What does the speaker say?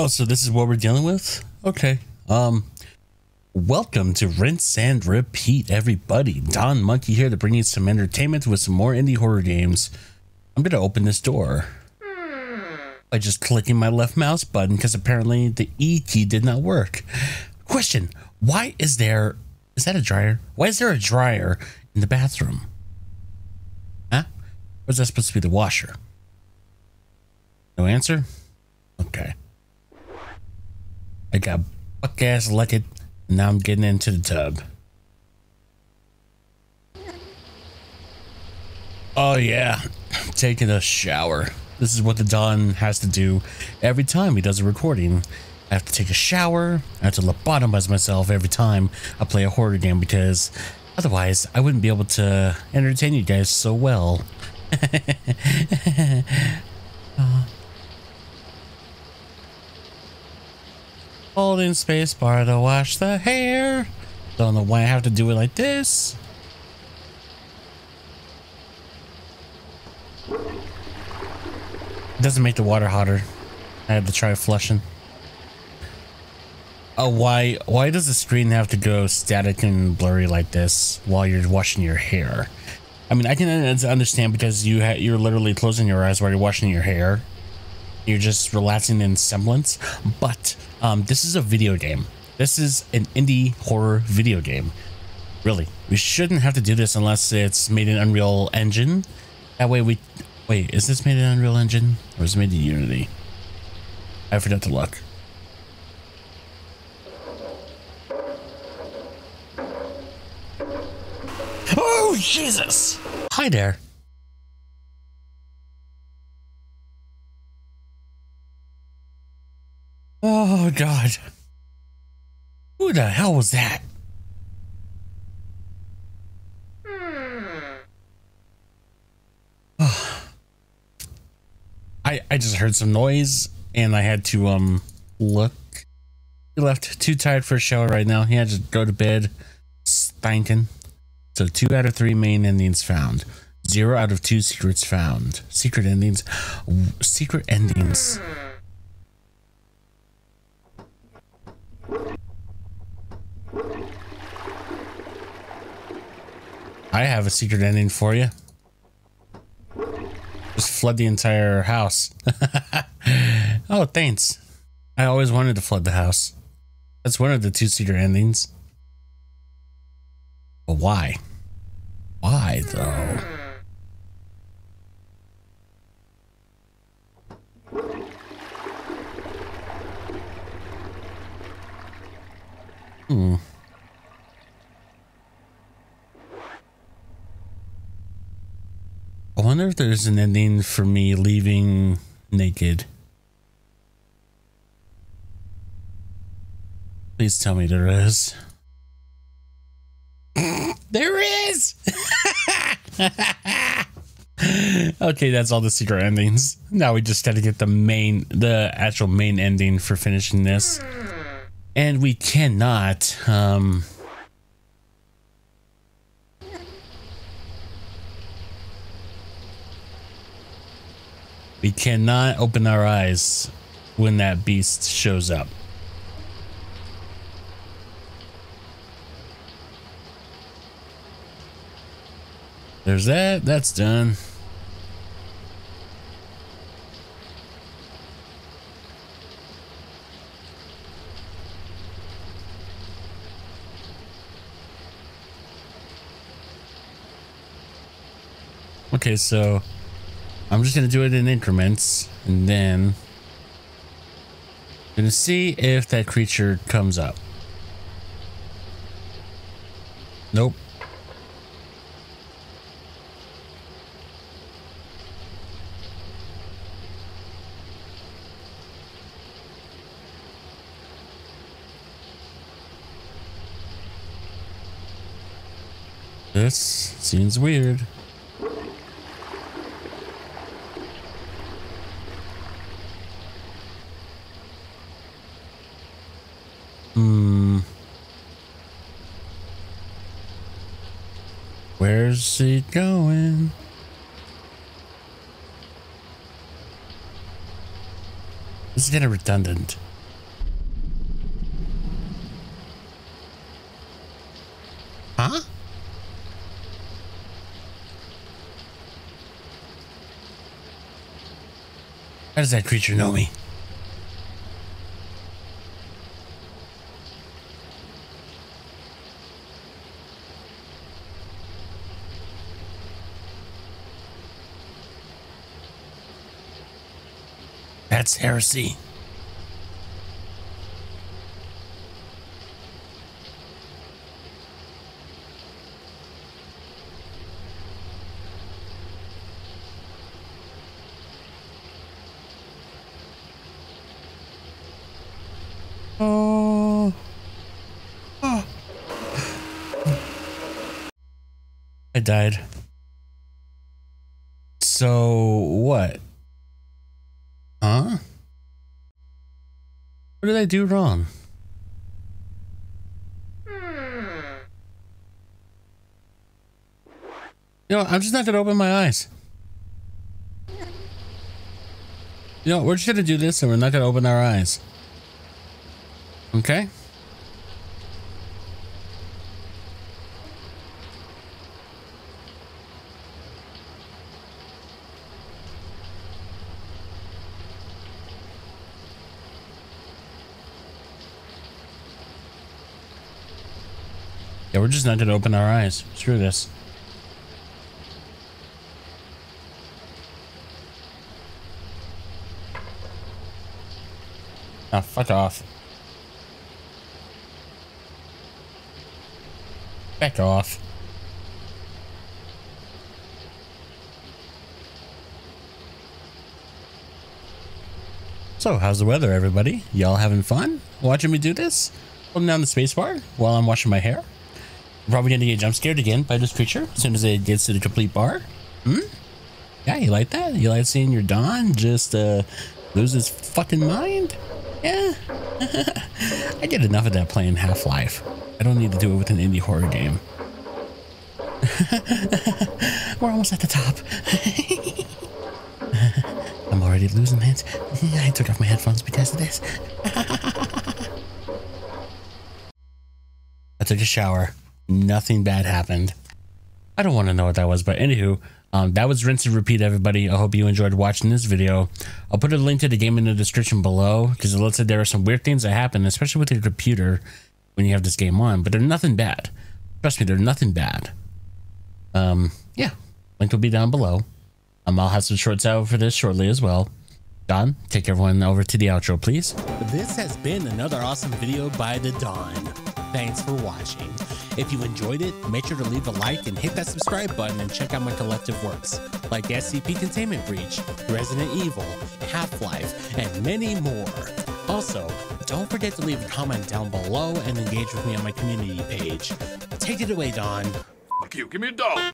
Oh, so this is what we're dealing with? Okay. Um, welcome to Rinse and Repeat, everybody. Don Mohnke here to bring you some entertainment with some more indie horror games. I'm gonna open this door by just clicking my left mouse button because apparently the E key did not work. Question: Why is there? Is that a dryer? Why is there a dryer in the bathroom? Huh? Or is that supposed to be the washer? No answer. Okay. I got buck ass lucky. And now I'm getting into the tub. Oh yeah, taking a shower. This is what the Don has to do every time he does a recording. I have to take a shower. I have to lobotomize myself every time I play a horror game because otherwise I wouldn't be able to entertain you guys so well. Holding space bar to wash the hair. Don't know why I have to do it like this. It doesn't make the water hotter. I had to try flushing. Oh, why why does the screen have to go static and blurry like this while you're washing your hair? I mean, I can understand because you you're literally closing your eyes while you're washing your hair. You're just relaxing in semblance, but um, this is a video game. This is an indie horror video game. Really, we shouldn't have to do this unless it's made in Unreal Engine. That way we... Wait, is this made in Unreal Engine? Or is it made in Unity? I forgot to look. Oh, Jesus! Hi there. Oh, God. Who the hell was that? I I just heard some noise and I had to um look. He left too tired for a shower right now. He had to go to bed stinking. So two out of three main endings found. Zero out of two secrets found. Secret endings. Secret endings. I have a secret ending for you. Just flood the entire house. oh, thanks. I always wanted to flood the house. That's one of the two secret endings. But why? Why, though? Hmm. Wonder if there's an ending for me leaving naked. Please tell me there is. there is! okay, that's all the secret endings. Now we just got to get the main, the actual main ending for finishing this. And we cannot, um, We cannot open our eyes when that beast shows up. There's that. That's done. Okay, so I'm just going to do it in increments and then going to see if that creature comes up. Nope. This seems weird. Hmm. Where's he going? This is of redundant. Huh? How does that creature know me? That's heresy. Oh. oh. I died. So what? What did I do wrong? You know, I'm just not gonna open my eyes. You know, we're just gonna do this and we're not gonna open our eyes. Okay? Yeah, we're just not gonna open our eyes. Screw this. Ah, fuck off. Back off. So, how's the weather, everybody? Y'all having fun? Watching me do this? Holding down the spacebar while I'm washing my hair? Probably gonna get jump scared again by this creature as soon as it gets to the complete bar. Hmm? Yeah, you like that? You like seeing your Don just uh, lose his fucking mind? Yeah. I did enough of that playing Half-Life. I don't need to do it with an indie horror game. We're almost at the top. I'm already losing it. I took off my headphones because of this. I took a shower. Nothing bad happened. I don't want to know what that was, but anywho, um, that was rinse and repeat, everybody. I hope you enjoyed watching this video. I'll put a link to the game in the description below because it looks like there are some weird things that happen, especially with your computer when you have this game on, but they're nothing bad. Trust me, they're nothing bad. Um, yeah, link will be down below. Um, I'll have some shorts out for this shortly as well. Don, take everyone over to the outro, please. This has been another awesome video by the Don. Thanks for watching. If you enjoyed it, make sure to leave a like and hit that subscribe button and check out my collective works like SCP Containment Breach, Resident Evil, Half-Life, and many more. Also, don't forget to leave a comment down below and engage with me on my community page. Take it away, Don. Fuck you, give me a dog.